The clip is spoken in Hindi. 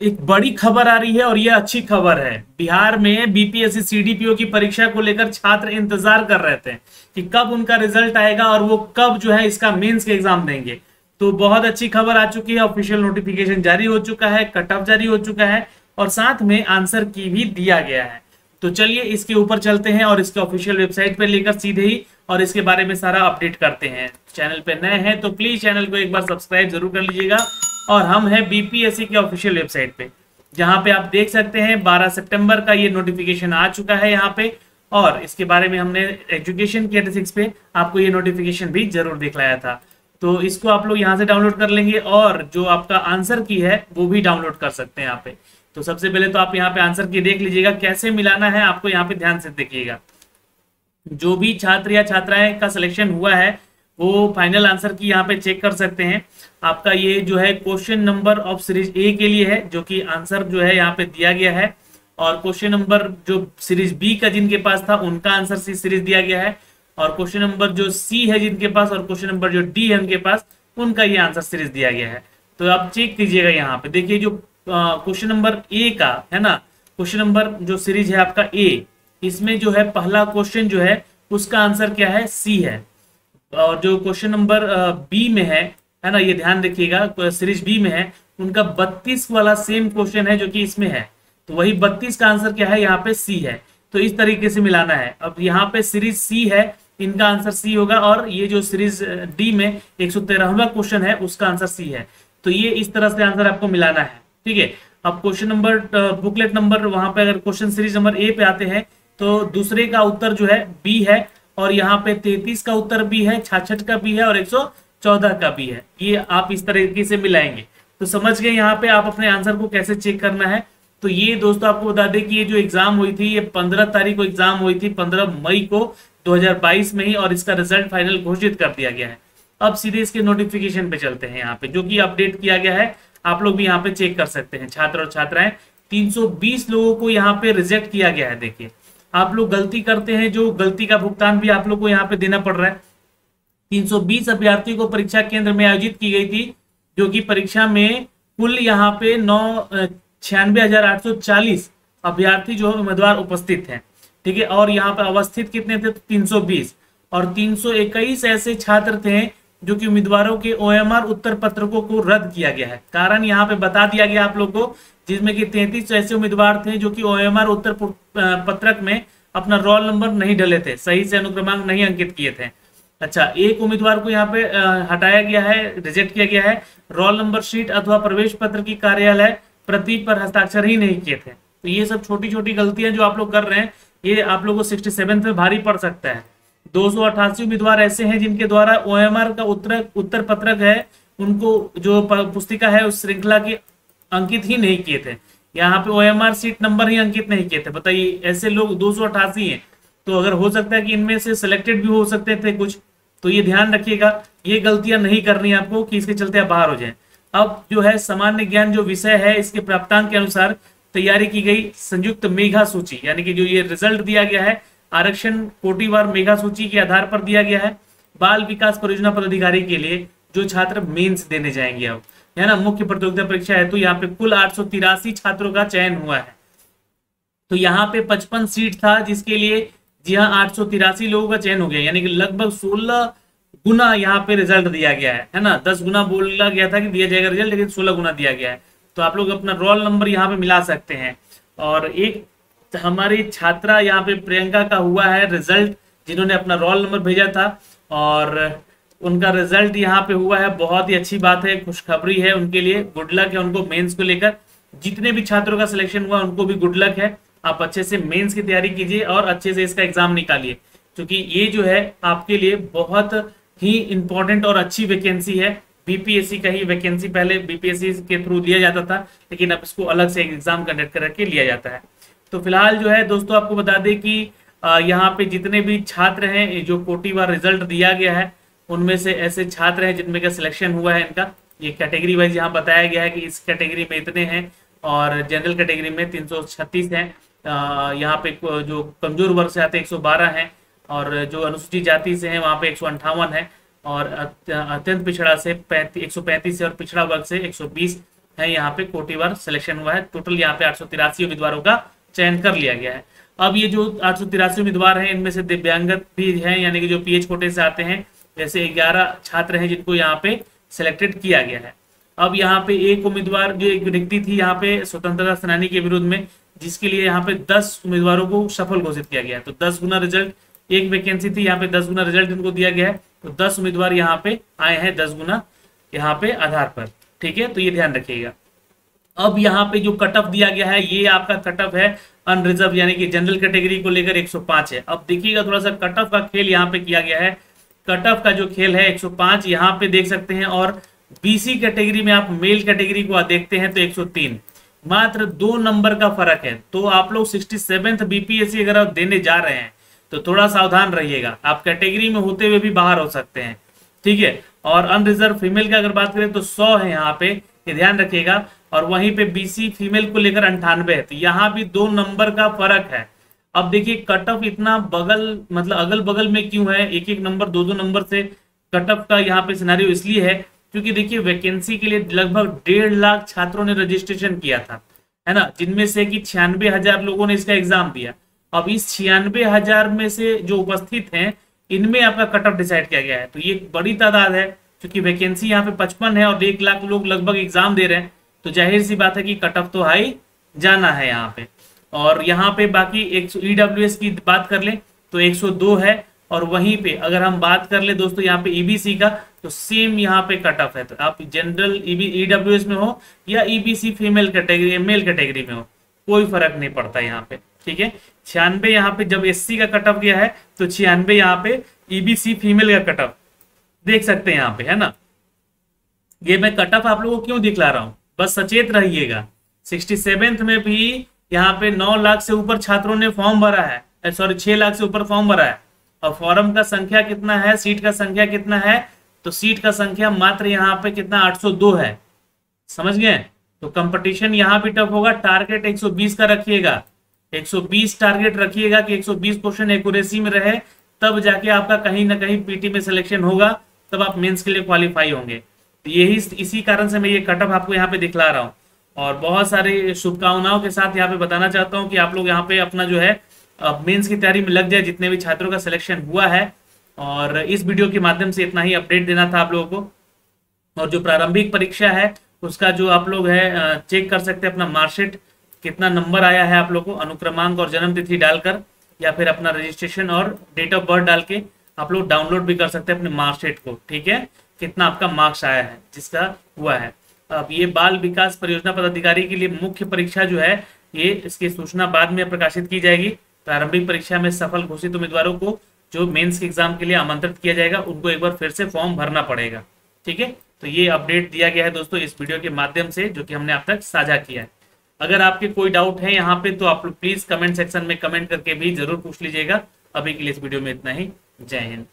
एक बड़ी खबर आ रही है और ये अच्छी खबर है। बिहार में बीपीएससी सीडीपीओ की परीक्षा को लेकर छात्र इंतज़ार कर रहे थे कि कब उनका रिज़ल्ट आएगा और वो कब जो है इसका मेंस के एग्ज़ाम देंगे। तो बहुत अच्छी खबर आ चुकी है, ऑफिशियल नोटिफिकेशन जारी हो चुका है कट ऑफ़ जारी हो चुका है और साथ में आंसर की भी दिया गया है। तो चलिए इसके ऊपर चलते हैं और इसके ऑफिशियल वेबसाइट पर लेकर सीधे ही और इसके बारे में सारा अपडेट करते हैं। चैनल पे नए हैं तो प्लीज़ चैनल को एक बार सब्सक्राइब ज़रूर कर लीजिएगा और हम हैं बीपीएससी के ऑफिशियल वेबसाइट पे, जहाँ पे आप देख सकते हैं 12 सितंबर का ये नोटिफिकेशन आ चुका है यहाँ पे, और इसके बारे में हमने एजुकेशन के पे, आपको ये नोटिफिकेशन भी ज़रूर दिखलाया था। तो इसको आप लोग यहाँ से डाउनलोड कर लेंगे, और जो आपका आंसर की है, वो भी डाउनलोड कर सकते हैं यहाँ पे। तो सबसे पहले तो आप यहाँ पे आंसर की देख लीजिएगा, कैसे मिलाना है, आपको यहाँ पे ध्यान से देखिएगा। जो भी छात्र या छात्राएँ का सिलेक्शन हुआ है वो फाइनल आंसर की यहाँ पे चेक कर सकते हैं। आपका ये जो है question number of series A के लिए है, जो कि आंसर जो है यहाँ पे दिया गया है। और क्वेश्चन नंबर जो सीरीज़ बी का जिनके पास था, उनका आंसर सी सीरीज़ दिया गया है। और क्वेश्चन नंबर जो सी है जिनके पास और क्वेश्चन नंबर जो डी है उनके पास, उनका ये आंसर सीरीज़ दिया गया है। तो आप चेक कीजिएगा यहाँ पे। देखिए जो क्वेश्चन नंबर ए का, है ना? क्वेश्चन नंबर जो सीरीज़ है आपका ए इसमें जो है पहला क्वेश्चन जो है, उसका आंसर क्या है? सी है। और जो क्वेश्चन नंबर बी में है है ना, ये ध्यान रखिएगा सीरीज़ बी में है, उनका बत्तीस वाला सेम क्वेश्चन है जो कि इसमें है। तो वही बत्तीस का आंसर क्या है? यहाँ पे सी है। तो इस तरीके से मिलाना है। अब यहाँ पे सीरीज़ सी है, इनका आंसर सी होगा और ये जो सीरीज़ डी में एक सौ तेरहवा क्वेश्चन है, उसका आंसर सी है। तो ये इस तरह से आंसर आपको मिलाना है, ठीक है? अब क्वेश्चन नंबर बुकलेट नंबर वहाँ पे अगर क्वेश्चन सीरीज़ नंबर ए पे आते हैं तो दूसरे का उत्तर जो है बी है। और यहाँ पे तैतीस का उत्तर भी है, छाछठ का भी है और एक सौ चौदह का भी है। ये आप इस तरीके से मिलाएँगे। तो समझ गए यहाँ पे आप अपने आंसर को कैसे चेक करना है। तो ये दोस्तों आपको बता दें कि ये जो एग्ज़ाम हुई थी, ये पंद्रह तारीख को एग्ज़ाम हुई थी, पंद्रह मई को 2022 में ही और इसका रिज़ल्ट फाइनल घोषित कर दिया गया है। अब सीधे इसके नोटिफिकेशन पे चलते हैं यहाँ पे, जो कि अपडेट किया गया है। आप लोग भी यहाँ पे चेक कर सकते हैं, छात्र और छात्राएँ। 320 लोगों को यहाँ पे रिजेक्ट किया गया है, देखिए। आप लोग गलती करते हैं, जो गलती का भुगतान भी आप लोग को यहाँ पे देना पड़ रहा है। 320 अभ्यर्थियों को परीक्षा केंद्र में आयोजित की गई थी, जो कि परीक्षा में कुल यहाँ पे नौ छियानवे अभ्यर्थी जो है, उम्मीदवार उपस्थित हैं। ठीक है, और यहाँ पर अवस्थित कितने थे? तो 320 और 321 ऐसे छात्र थे जो कि उम्मीदवारों के ओएमआर उत्तर पत्रकों को रद्द किया गया है। कारण यहाँ पे बता दिया गया आप लोग को, जिसमें कि तैतीस ऐसे उम्मीदवार थे जो कि ओएमआर उत्तर पत्रक में अपना रोल नंबर नहीं डले थे, सही से अनुक्रमांक नहीं अंकित किए थे। अच्छा एक उम्मीदवार को यहाँ पे हटाया गया है, रिजेक्ट किया गया है। रोल नंबर शीट अथवा प्रवेश पत्र की कार्यालय प्रति पर हस्ताक्षर ही नहीं किए थे। तो ये सब छोटी छोटी गलतियाँ जो आप लोग कर रहे हैं, ये आप लोगों को सिक्सटी सेवन पे भारी पड़ सकता है। दो सौ अठासी उम्मीदवार ऐसे हैं जिनके द्वारा ओएमआर का उत्तर उत्तर पत्रक है। उनको जो पुस्तिका है, उस श्रृंखला की अंकित ही नहीं किए थे। यहाँ पे ओएमआर सीट नंबर ही अंकित नहीं किए थे। बताइए, ऐसे लोग दो हैं। तो अगर हो सकता है कि इनमें से सिलेक्टेड भी हो सकते थे कुछ तो ये ध्यान रखिएगा। ये गलतियाँ नहीं करनी आपको कि इसके चलते आप बाहर हो जाए। अब जो है, सामान्य ज्ञान जो विषय है, इसके प्राप्तांक के अनुसार तैयारी की गई संयुक्त मेघा सूची। यानी कि जो ये रिज़ल्ट दिया गया है आरक्षण कोटिवार मेगा सूची के आधार पर दिया गया है। बाल विकास परियोजना पदाधिकारी के लिए जो छात्र मेंस देने जाएँगे अब। है ना, मुख्य प्रतियोगिता परीक्षा है तो यहाँ पे कुल आठ छात्रों का चयन हुआ है। तो यहाँ पे पचपन सीट था, जिसके लिए जी हाँ आठ सौ तिरासी लोगों का चयन हो गया। यानी कि लगभग सोलह गुना यहाँ पे रिज़ल्ट दिया गया है। है ना, दस गुना बोला गया था कि दिया जाएगा रिज़ल्ट, लेकिन सोलह गुना दिया गया है। तो आप लोग अपना रोल नंबर यहाँ पे मिला सकते हैं। और एक हमारी छात्रा यहाँ पे प्रियंका का हुआ है रिज़ल्ट जिन्होंने अपना रोल नंबर भेजा था। और उनका रिज़ल्ट यहाँ पे हुआ है, बहुत ही अच्छी बात है, खुशखबरी है उनके लिए। गुड लक है उनको मेंस को लेकर। जितने भी छात्रों का सिलेक्शन हुआ, उनको भी गुड लक है। आप अच्छे से मेंस की तैयारी कीजिए और अच्छे से इसका एग्ज़ाम निकालिए। क्योंकि ये जो है, आपके लिए बहुत ही इंपॉर्टेंट और अच्छी वैकेंसी है। बीपीएससी का ही वैकेंसी पहले बीपीएससी के थ्रू दिया जाता था, लेकिन अब इसको अलग से एग्ज़ाम कंडक्ट करके लिया जाता है। तो फ़िलहाल जो है, दोस्तों, आपको बता दें कि यहाँ पे जितने भी छात्र हैं जो कोटिवार रिज़ल्ट दिया गया है, उनमें से ऐसे छात्र हैं जिनमें का सिलेक्शन हुआ है इनका। ये कैटेगरी वाइज यहाँ बताया गया है कि इस कैटेगरी में इतने हैं और जनरल कैटेगरी में तीन हैं। यहाँ पे जो कमज़ोर वर्ग से आते हैं एक हैं और जो अनुसूचित जाति से हैं, वहाँ पे एक है और अत्यंत पिछड़ा से पैंतीस एक है और पिछड़ा वर्ग से 120 है। यहाँ पे कोटिवार सिलेक्शन हुआ है। टोटल यहाँ पे आठ सौ तिरासी उम्मीदवारों का चयन कर लिया गया है। अब ये जो आठ उम्मीदवार हैं, इनमें से दिव्यांगत भी हैं, यानी कि जो पीएच कोटे से आते हैं, जैसे ग्यारह छात्र हैं जिनको यहाँ पे सिलेक्टेड किया गया है। अब यहाँ पे एक उम्मीदवार जो एक व्यक्ति थी यहाँ पे स्वतंत्रता सेनानी के विरुद्ध में, जिसके लिए यहाँ पे दस उम्मीदवारों को सफल घोषित किया गया है। तो दस गुना रिज़ल्ट एक वैकेंसी थी, यहाँ पे दस गुना रिज़ल्ट इनको दिया गया है। तो दस उम्मीदवार यहाँ पे आए हैं, दस गुना यहाँ पे आधार पर। ठीक है? तो ये ध्यान रखिएगा। अब यहाँ पे जो कट ऑफ़ दिया गया है, ये आपका कट ऑफ़ है अनरिजर्व यानी कि जनरल कैटेगरी को लेकर 105 है। अब देखिएगा थोड़ा सा कट ऑफ़ का खेल यहाँ पे किया गया है। कट ऑफ़ का जो खेल है 105 यहाँ पे देख सकते हैं, और बीसी कैटेगरी में आप मेल कैटेगरी को देखते हैं तो 103 मात्र दो नंबर का फ़र्क है। तो आप लोग सिक्सटी सेवेंथ बीपीएससी अगर आप देने जा रहे हैं तो थोड़ा सावधान रहिएगा। आप कैटेगरी में होते हुए भी बाहर हो सकते हैं। ठीक है? और अनरिजर्व फीमेल का अगर बात करें तो सौ है यहाँ पे। ये ध्यान रखिएगा। और वहीं पे बीसी फीमेल को लेकर अंठानवे है। तो यहाँ भी दो नंबर का फ़र्क है। अब देखिए कट ऑफ़ इतना बगल मतलब अगल बगल में क्यों है? एक एक नंबर दो दो नंबर से कट ऑफ़ का यहाँ पे सिनारियो इसलिए है, क्योंकि देखिए वैकेंसी के लिए लगभग डेढ़ लाख छात्रों ने रजिस्ट्रेशन किया था। है ना? जिनमें से कि छियानवे हज़ार लोगों ने इसका एग्ज़ाम दिया। अब इस छियानवे हज़ार में से जो उपस्थित हैं, इनमें आपका कट ऑफ़ डिसाइड किया गया है। तो ये बड़ी तादाद है। क्योंकि वैकेंसी यहाँ पे पचपन है और एक लाख लोग लगभग एग्ज़ाम दे रहे हैं। तो ज़ाहिर सी बात है कि कट ऑफ़ तो हाई जाना है यहाँ पे। और यहाँ पे बाकी एक ईडब्ल्यू e की बात कर ले तो 102 है और वहीं पे अगर हम बात कर ले दोस्तों, यहाँ पे ईबीसी e का तो सेम यहाँ पे कट ऑफ़ है। तो आप जनरल ईडब्ल्यू में हो या EBC female category male category में हो, कोई फ़र्क नहीं पड़ता यहाँ पे, ठीक है? छियानवे यहाँ पे जब एससी का कट ऑफ़ गया है तो छियानवे यहाँ पे ईबीसी फीमेल का कट ऑफ़ देख सकते हैं यहाँ पे, है ना? ये मैं कट ऑफ़ आप लोगों को क्यों दिखला रहा हूँ? बस सचेत रहिएगा। सिक्सटी सेवेंथ में भी यहाँ पे नौ लाख से ऊपर छात्रों ने फॉर्म भरा है। सॉरी छह लाख से ऊपर फॉर्म भरा है। और फॉर्म का संख्या कितना है? सीट का संख्या कितना है? तो सीट का संख्या मात्र यहाँ पे कितना? 802 है। समझ गए? तो कंपटीशन यहाँ भी टफ होगा। टारगेट 120 का रखिएगा। 120 टारगेट रखिएगा कि 120 क्वेश्चन एक्यूरेसी में रहे, तब जाके आपका कहीं ना कहीं पीटी में सिलेक्शन होगा। तब आप मेंस के लिए क्वालिफाई होंगे। तो यही इसी कारण से मैं ये कटअप आपको यहाँ पे दिखला रहा हूँ। और बहुत सारे शुभकामनाओं के साथ यहाँ पे बताना चाहता हूँ कि आप लोग यहाँ पे अपना जो है मेंस की तैयारी में लग जाए, जितने भी छात्रों का सिलेक्शन हुआ है। और इस वीडियो के माध्यम से इतना ही अपडेट देना था आप लोगों को। और जो प्रारंभिक परीक्षा है, उसका जो आप लोग है चेक कर सकते हैं अपना मार्कशीट कितना नंबर आया है आप लोग को, अनुक्रमांक और जन्म तिथि डालकर, या फिर अपना रजिस्ट्रेशन और डेट ऑफ़ बर्थ डाल के। आप लोग डाउनलोड भी कर सकते हैं अपने मार्कशीट को, ठीक है? कितना आपका मार्क्स आया है, जिसका हुआ है। अब ये बाल विकास परियोजना पदाधिकारी के लिए मुख्य परीक्षा जो है, ये इसकी सूचना बाद में प्रकाशित की जाएगी। प्रारंभिक परीक्षा में सफल घोषित उम्मीदवारों को जो मेंस के एग्ज़ाम के लिए आमंत्रित किया जाएगा, उनको एक बार फिर से फॉर्म भरना पड़ेगा, ठीक है? तो ये अपडेट दिया गया है दोस्तों इस वीडियो के माध्यम से, जो कि हमने आप तक साझा किया है। अगर आपके कोई डाउट है यहाँ पे तो आप लोग प्लीज़ कमेंट सेक्शन में कमेंट करके भी ज़रूर पूछ लीजिएगा। अभी के लिए इस वीडियो में इतना ही। जय हिंद।